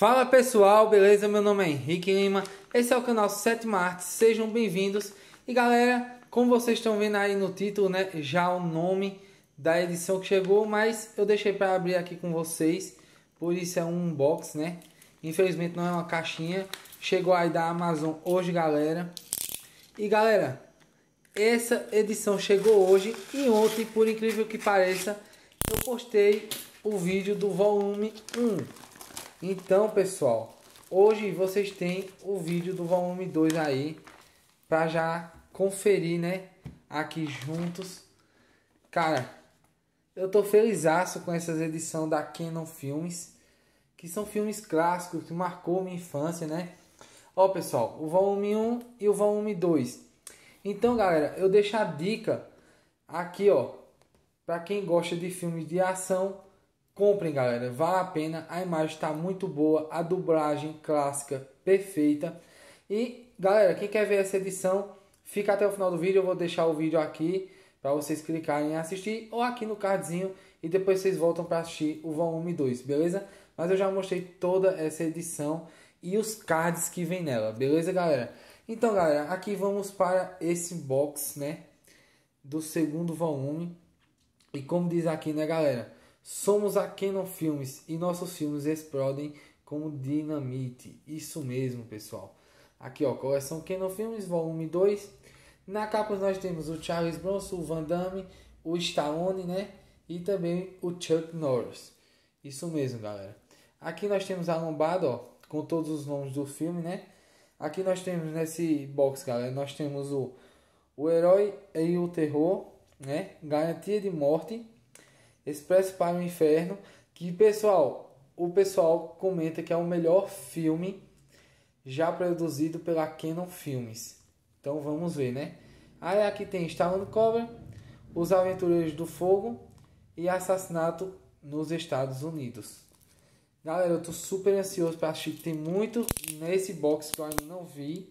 Fala pessoal, beleza? Meu nome é Henrique Lima, esse é o canal 7 Martes, sejam bem-vindos. E galera, como vocês estão vendo aí no título, né, já o nome da edição que chegou, mas eu deixei para abrir aqui com vocês, por isso é um unbox, né? Infelizmente não é uma caixinha, chegou aí da Amazon hoje, galera. E galera, essa edição chegou hoje e ontem, por incrível que pareça, eu postei o vídeo do volume 1 então, pessoal, hoje vocês têm o vídeo do volume 2 aí para já conferir, né, aqui juntos. Cara, eu tô felizaço com essas edições da Canon Filmes, que são filmes clássicos que marcou minha infância, né? Ó, pessoal, o volume 1 e o volume 2. Então, galera, eu deixo a dica aqui, ó, para quem gosta de filmes de ação, Comprem, galera, vale a pena. A imagem está muito boa, a dublagem clássica perfeita. E, galera, quem quer ver essa edição, fica até o final do vídeo. Eu vou deixar o vídeo aqui para vocês clicarem e assistir, ou aqui no cardzinho e depois vocês voltam para assistir o volume 2, beleza? Mas eu já mostrei toda essa edição e os cards que vem nela, beleza, galera? Então, galera, aqui vamos para esse box, né, do segundo volume. E como diz aqui, né, galera? Somos a Canon Filmes e nossos filmes explodem como dinamite. Isso mesmo, pessoal. Aqui, ó, coleção Canon Filmes, volume 2. Na capa nós temos o Charles Bronson, o Van Damme, o Stallone, né? E também o Chuck Norris. Isso mesmo, galera. Aqui nós temos a lombada, ó, com todos os nomes do filme, né? Aqui nós temos nesse box, galera, nós temos o, o Herói e o Terror, né? Garantia de Morte Expresso para o Inferno, que pessoal, o pessoal comenta que é o melhor filme já produzido pela Canon Filmes. Então vamos ver, né? Aí aqui tem Stallone Cobra, Os Aventureiros do Fogo e Assassinato nos Estados Unidos. Galera, eu tô super ansioso para assistir. Tem muito nesse box que eu ainda não vi.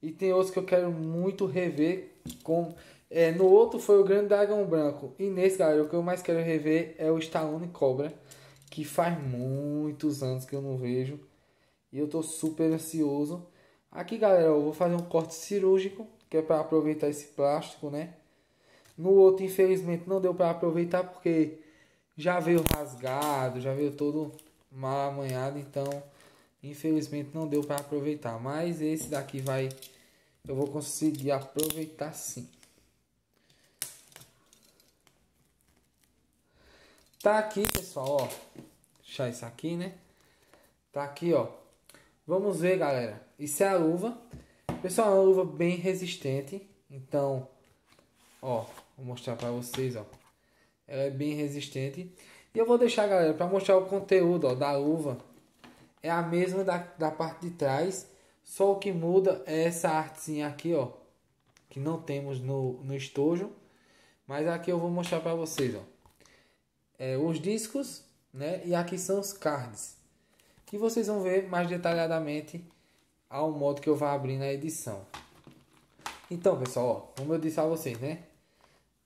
E tem outros que eu quero muito rever. Com é, no outro foi o Grande Dragão Branco. E nesse, galera, o que eu mais quero rever é o Stallone Cobra. Que faz muitos anos que eu não vejo. E eu tô super ansioso. Aqui, galera, eu vou fazer um corte cirúrgico. Que é para aproveitar esse plástico, né? No outro, infelizmente, não deu para aproveitar porque já veio rasgado, já veio todo mal amanhado. Então, infelizmente, não deu para aproveitar. Mas esse daqui vai... Eu vou conseguir aproveitar sim. Tá aqui, pessoal, ó. Deixar isso aqui, né? Tá aqui, ó. Vamos ver, galera. Isso é a luva. Pessoal, é uma luva bem resistente. Então, ó, vou mostrar para vocês, ó. Ela é bem resistente. E eu vou deixar, galera, para mostrar o conteúdo, ó, da luva. É a mesma da, da parte de trás. Só o que muda é essa artezinha aqui, ó. Que não temos no, no estojo. Mas aqui eu vou mostrar para vocês, ó é, os discos, né? E aqui são os cards, que vocês vão ver mais detalhadamente ao modo que eu vou abrir na edição. Então, pessoal, ó, como eu disse a vocês, né?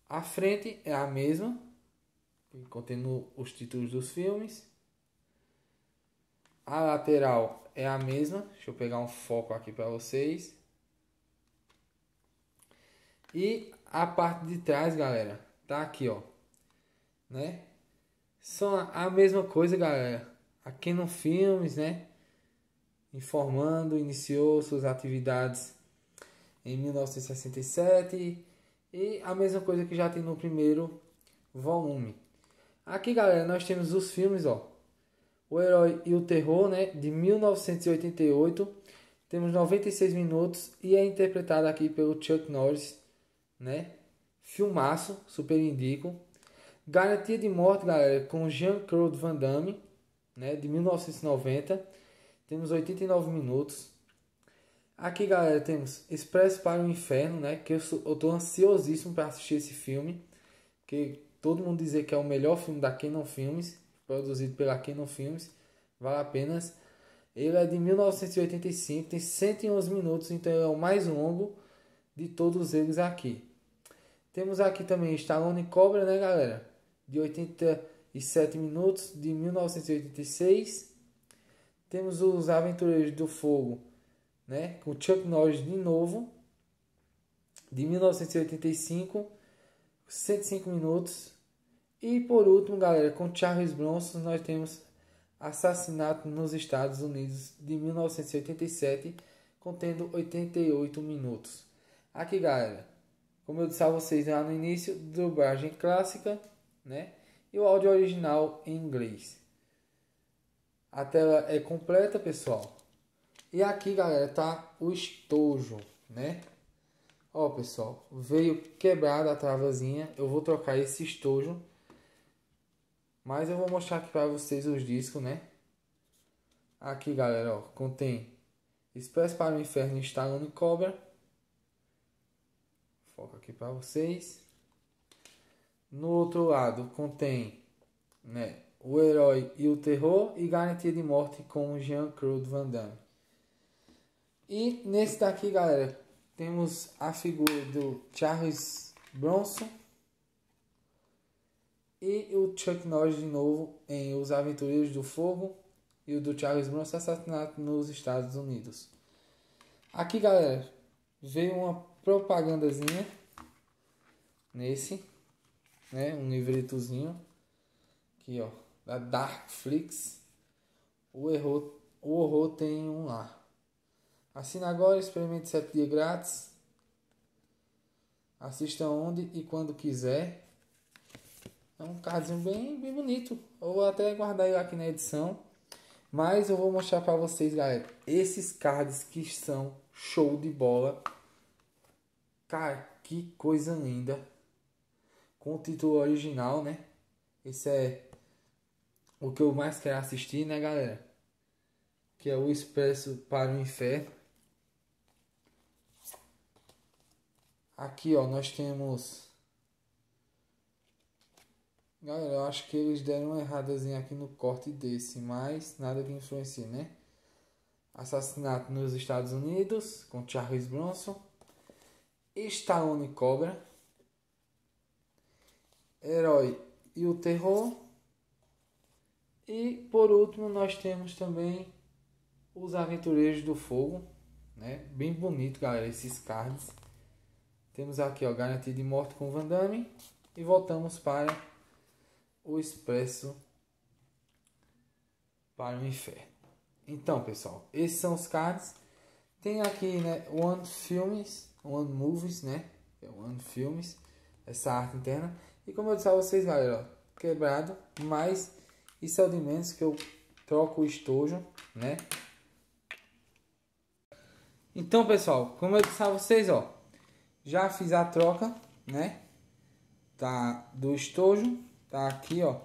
A frente é a mesma, contendo os títulos dos filmes. A lateral é a mesma. Deixa eu pegar um foco aqui para vocês. E a parte de trás, galera, tá aqui, ó, né? São a mesma coisa, galera. A Canon Filmes, né? Informando, iniciou suas atividades em 1967 e a mesma coisa que já tem no primeiro volume. Aqui, galera, nós temos os filmes, ó. O Herói e o Terror, né, de 1988. Temos 96 minutos e é interpretado aqui pelo Chuck Norris, né? Filmaço, super indico. Garantia de Morte, galera, com Jean-Claude Van Damme, né, de 1990. Temos 89 minutos. Aqui, galera, temos Expresso para o Inferno, né, que eu, sou, eu tô ansiosíssimo para assistir esse filme, que todo mundo dizer que é o melhor filme da Canon Filmes, produzido pela Canon Filmes, vale a pena. Ele é de 1985, tem 111 minutos, então é o mais longo de todos eles aqui. Temos aqui também Stallone Cobra, né, galera? De 87 minutos de 1986. Temos os Aventureiros do Fogo, né? Com Chuck Norris de novo, de 1985, 105 minutos. E por último, galera, com Charles Bronson, nós temos Assassinato nos Estados Unidos de 1987, contendo 88 minutos. Aqui, galera, como eu disse a vocês lá no início, dublagem clássica, né? E o áudio original em inglês. A tela é completa, pessoal. E aqui, galera, tá o estojo, né? Ó, pessoal, veio quebrada a travazinha. Eu vou trocar esse estojo. Mas eu vou mostrar aqui para vocês os discos, né? Aqui, galera, ó, contém Expresso para o Inferno Stallone Cobra. Foca aqui para vocês. No outro lado contém, né, o Herói e o Terror e Garantia de Morte com Jean-Claude Van Damme. E nesse daqui, galera, temos a figura do Charles Bronson e o Chuck Norris de novo em Os Aventureiros do Fogo e o do Charles Bronson assassinato nos Estados Unidos. Aqui, galera, veio uma propagandazinha nesse, né, um livretozinho aqui, ó da Darkflix. O, erro, o horror tem um lá. Assina agora, experimente 7 dias grátis. Assista onde e quando quiser. É um cardzinho bem, bem bonito. Eu vou até guardar ele aqui na edição. Mas eu vou mostrar para vocês, galera. Esses cards que são show de bola. Cara, que coisa linda. Com o título original, né? Esse é o que eu mais quero assistir, né, galera? Que é o Expresso para o Inferno. Aqui, ó, nós temos. Galera, eu acho que eles deram uma erradazinha aqui no corte desse, mas nada que influencie, né? Assassinato nos Estados Unidos com Charles Bronson. Stallone Cobra. Herói e o Terror. E por último nós temos também os Aventureiros do Fogo, né? Bem bonito, galera, esses cards. Temos aqui, ó, garantia de morte com Van Damme e voltamos para o Expresso para o Inferno. Então, pessoal, esses são os cards. Tem aqui, né, One Films, One Movies, né? É One Films, essa arte interna. E como eu disse a vocês, galera, ó, quebrado, mas isso é o de menos que eu troco o estojo, né? Então, pessoal, como eu disse a vocês, ó, já fiz a troca, né? Tá do estojo, tá aqui, ó.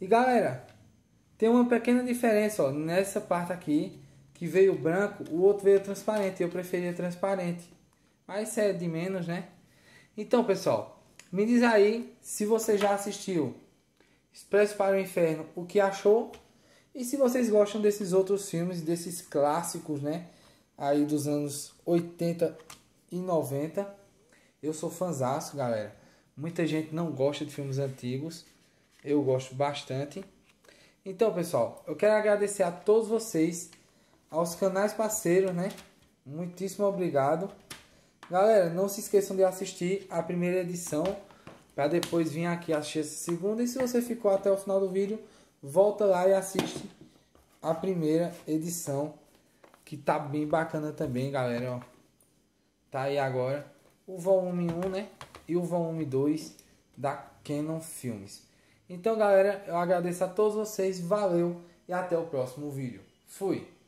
E galera, tem uma pequena diferença, ó, nessa parte aqui, que veio branco, o outro veio transparente, eu preferia transparente. Mas isso é de menos, né? Então, pessoal, me diz aí se você já assistiu Expresso para o Inferno, o que achou? E se vocês gostam desses outros filmes, desses clássicos, né? Aí dos anos 80 e 90. Eu sou fãzaço, galera. Muita gente não gosta de filmes antigos. Eu gosto bastante. Então, pessoal, eu quero agradecer a todos vocês, aos canais parceiros, né? Muitíssimo obrigado. Galera, não se esqueçam de assistir a primeira edição para depois vir aqui assistir essa segunda. E se você ficou até o final do vídeo, volta lá e assiste a primeira edição, que tá bem bacana também, galera, ó. Tá aí agora o volume 1, né? E o volume 2 da Canon Filmes. Então, galera, eu agradeço a todos vocês, valeu e até o próximo vídeo. Fui!